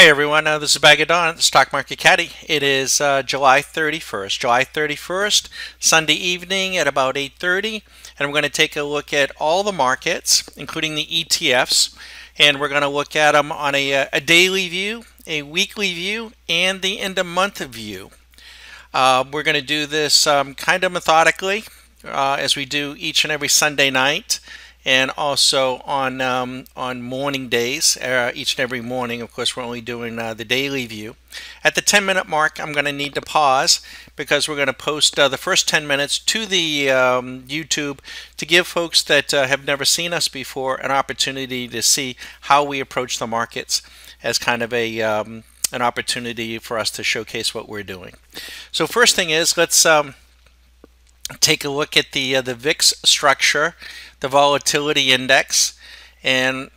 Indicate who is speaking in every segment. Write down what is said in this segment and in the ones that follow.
Speaker 1: Hi everyone, uh, this is Bag of Don, Stock Market Caddie. It is uh, July 31st. July 31st, Sunday evening at about 8.30. And we're going to take a look at all the markets, including the ETFs. And we're going to look at them on a, uh, a daily view, a weekly view, and the end of month view. Uh, we're going to do this um, kind of methodically uh, as we do each and every Sunday night and also on um, on morning days, uh, each and every morning. Of course, we're only doing uh, the daily view. At the 10 minute mark, I'm going to need to pause because we're going to post uh, the first 10 minutes to the um, YouTube to give folks that uh, have never seen us before an opportunity to see how we approach the markets as kind of a um, an opportunity for us to showcase what we're doing. So first thing is let's um, take a look at the uh, the VIX structure the volatility index. And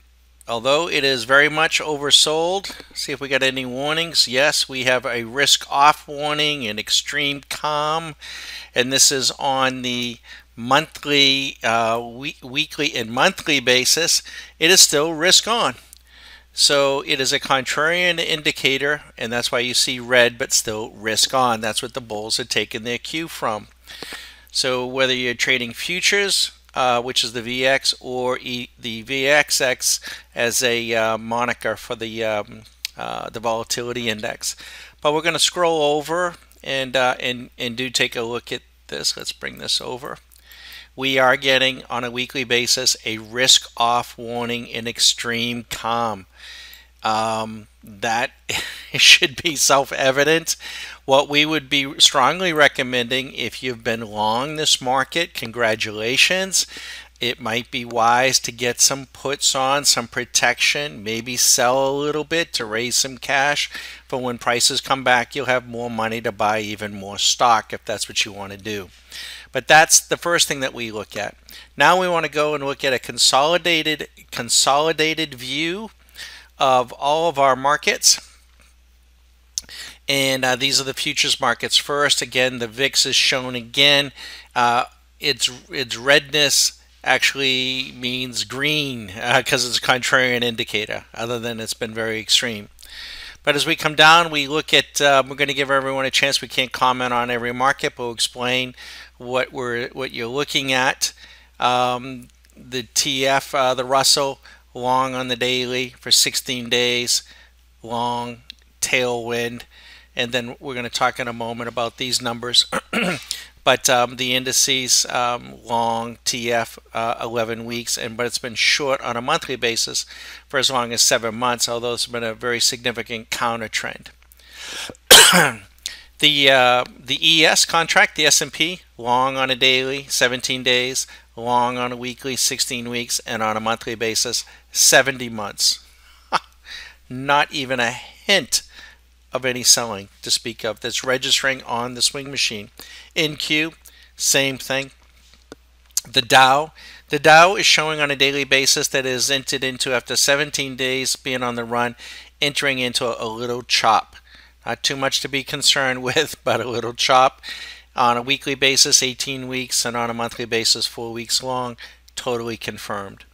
Speaker 1: although it is very much oversold, see if we got any warnings. Yes, we have a risk off warning and extreme calm. And this is on the monthly, uh, week, weekly, and monthly basis. It is still risk on. So it is a contrarian indicator, and that's why you see red, but still risk on. That's what the bulls are taking their cue from. So whether you're trading futures, uh, which is the VX, or e the VXX as a uh, moniker for the um, uh, the volatility index. But we're going to scroll over and uh, and and do take a look at this. Let's bring this over. We are getting on a weekly basis a risk off warning in extreme calm. Um, that should be self-evident. What we would be strongly recommending if you've been long this market, congratulations. It might be wise to get some puts on, some protection, maybe sell a little bit to raise some cash. For when prices come back, you'll have more money to buy even more stock if that's what you want to do. But that's the first thing that we look at. Now we want to go and look at a consolidated consolidated view of all of our markets. And uh, these are the futures markets first. Again, the VIX is shown again. Uh, its, its redness actually means green because uh, it's a contrarian indicator, other than it's been very extreme. But as we come down, we look at, uh, we're going to give everyone a chance. We can't comment on every market, but we'll explain what we're what you're looking at. Um, the TF, uh, the Russell, long on the daily for 16 days, long tailwind. And then we're going to talk in a moment about these numbers. but um, the indices um, long TF uh, 11 weeks and but it's been short on a monthly basis for as long as seven months although it's been a very significant counter trend the uh, the ES contract the S&P long on a daily 17 days long on a weekly 16 weeks and on a monthly basis 70 months not even a hint of any selling to speak of that's registering on the swing machine. NQ, same thing. The Dow, the Dow is showing on a daily basis that is entered into after 17 days being on the run, entering into a little chop. Not too much to be concerned with, but a little chop on a weekly basis, 18 weeks, and on a monthly basis, four weeks long, totally confirmed.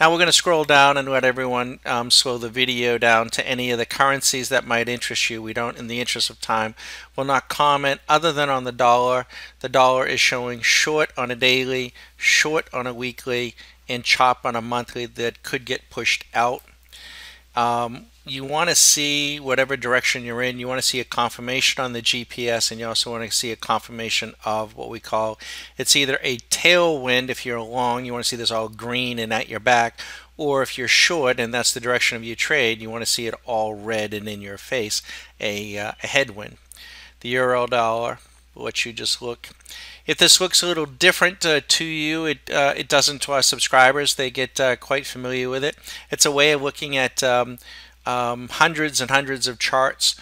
Speaker 1: Now we're going to scroll down and let everyone um, slow the video down to any of the currencies that might interest you. We don't, in the interest of time, will not comment other than on the dollar. The dollar is showing short on a daily, short on a weekly, and chop on a monthly that could get pushed out. Um, you want to see whatever direction you're in. You want to see a confirmation on the GPS, and you also want to see a confirmation of what we call it's either a tailwind if you're long, you want to see this all green and at your back, or if you're short and that's the direction of your trade, you want to see it all red and in your face, a, uh, a headwind. The euro dollar, what you just look. If this looks a little different uh, to you, it, uh, it doesn't to our subscribers. They get uh, quite familiar with it. It's a way of looking at um, um, hundreds and hundreds of charts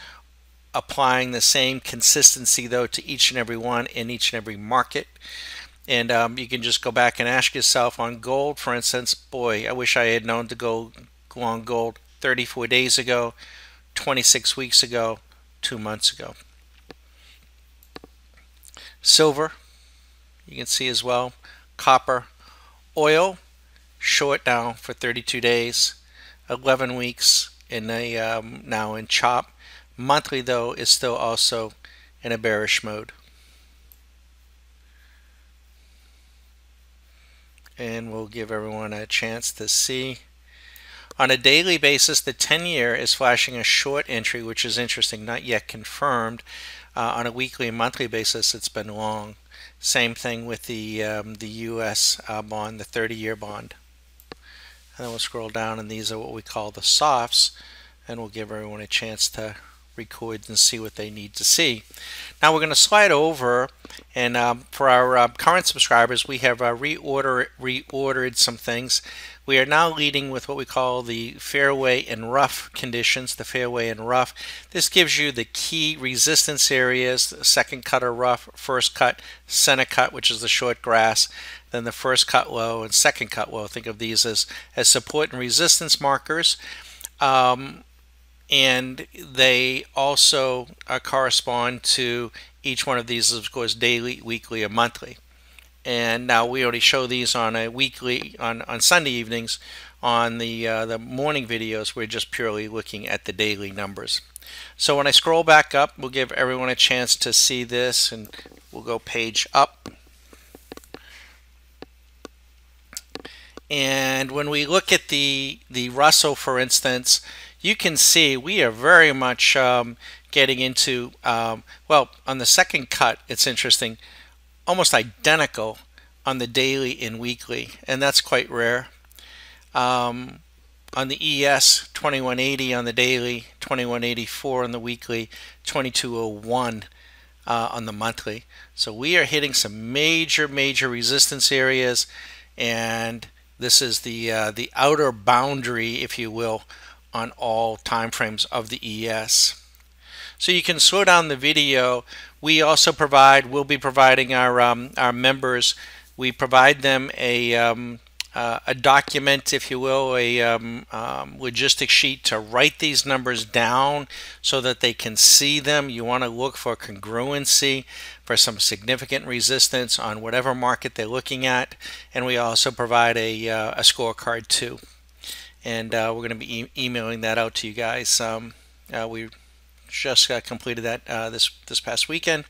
Speaker 1: applying the same consistency though to each and every one in each and every market and um, you can just go back and ask yourself on gold for instance boy I wish I had known to go go on gold 34 days ago 26 weeks ago two months ago silver you can see as well copper oil short now for 32 days 11 weeks in a um, now in chop. Monthly though is still also in a bearish mode. And we'll give everyone a chance to see. On a daily basis, the 10 year is flashing a short entry, which is interesting, not yet confirmed. Uh, on a weekly and monthly basis, it's been long. Same thing with the um, the U.S. Uh, bond, the 30-year bond. And then we'll scroll down, and these are what we call the softs, and we'll give everyone a chance to record and see what they need to see. Now we're going to slide over and um, for our uh, current subscribers we have uh, reorder, reordered some things. We are now leading with what we call the fairway and rough conditions, the fairway and rough. This gives you the key resistance areas, second cut or rough, first cut, center cut which is the short grass, then the first cut low and second cut low. Think of these as, as support and resistance markers. Um, and they also uh, correspond to each one of these of course daily weekly or monthly and now we already show these on a weekly on on Sunday evenings on the uh, the morning videos. We're just purely looking at the daily numbers. So when I scroll back up we'll give everyone a chance to see this and we'll go page up. And when we look at the the Russell for instance you can see we are very much um, getting into, um, well, on the second cut, it's interesting, almost identical on the daily and weekly, and that's quite rare. Um, on the ES, 2180 on the daily, 2184 on the weekly, 2201 uh, on the monthly. So we are hitting some major, major resistance areas, and this is the uh, the outer boundary, if you will, on all time frames of the ES. So you can slow down the video. We also provide, we'll be providing our, um, our members, we provide them a, um, uh, a document, if you will, a um, um, logistic sheet to write these numbers down so that they can see them. You want to look for congruency, for some significant resistance on whatever market they're looking at. And we also provide a, uh, a scorecard too and uh, we're going to be e emailing that out to you guys. Um, uh, we just got completed that uh, this this past weekend,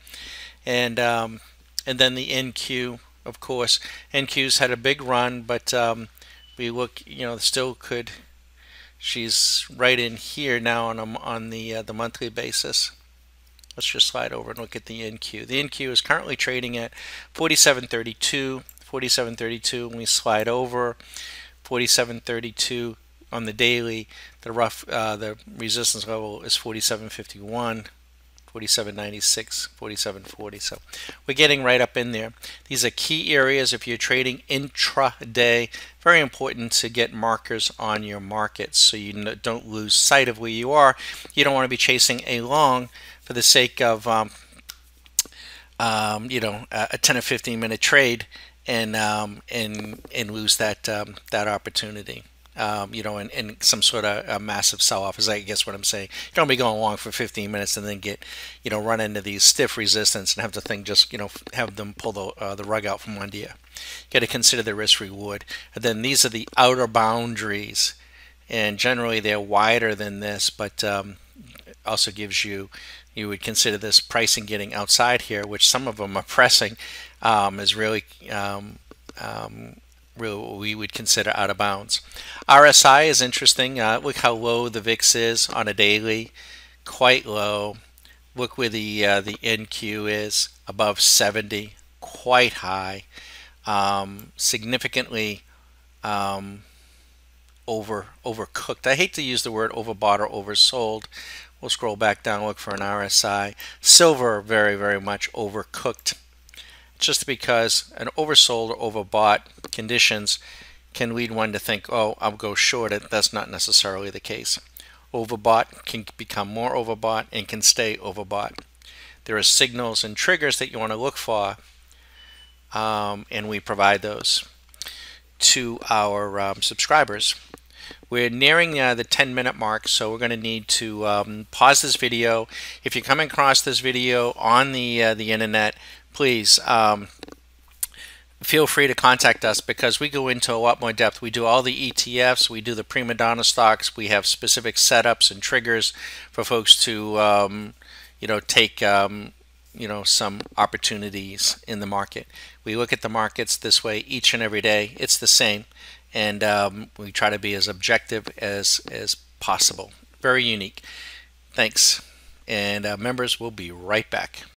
Speaker 1: and um, and then the NQ, of course, NQ's had a big run, but um, we look, you know, still could. She's right in here now on a, on the uh, the monthly basis. Let's just slide over and look at the NQ. The NQ is currently trading at 47.32. 47.32. When we slide over, 47.32 on the daily. The rough, uh, the resistance level is 47.51. 47.96, 47.40. So we're getting right up in there. These are key areas if you're trading intraday. Very important to get markers on your markets so you don't lose sight of where you are. You don't want to be chasing a long for the sake of, um, um, you know, a 10 or 15 minute trade and um, and and lose that um, that opportunity. Um, you know, in, in some sort of a massive sell-off is I guess what I'm saying. You don't be going along for 15 minutes and then get, you know, run into these stiff resistance and have the thing just, you know, have them pull the, uh, the rug out from under you. You got to consider the risk reward. And then these are the outer boundaries, and generally they're wider than this, but um, also gives you, you would consider this pricing getting outside here, which some of them are pressing um, is really we would consider out of bounds. RSI is interesting. Uh, look how low the VIX is on a daily, quite low. Look where the uh, the NQ is above 70, quite high, um, significantly um, over overcooked. I hate to use the word overbought or oversold. We'll scroll back down, look for an RSI. Silver, very, very much overcooked just because an oversold or overbought conditions can lead one to think, oh, I'll go short it. That's not necessarily the case. Overbought can become more overbought and can stay overbought. There are signals and triggers that you want to look for, um, and we provide those to our um, subscribers. We're nearing uh, the 10 minute mark, so we're going to need to um, pause this video. If you come across this video on the, uh, the internet, please um, feel free to contact us because we go into a lot more depth. We do all the ETFs, we do the prima donna stocks, we have specific setups and triggers for folks to, um, you know, take, um, you know, some opportunities in the market. We look at the markets this way each and every day. It's the same, and um, we try to be as objective as as possible. Very unique. Thanks, and uh, members will be right back.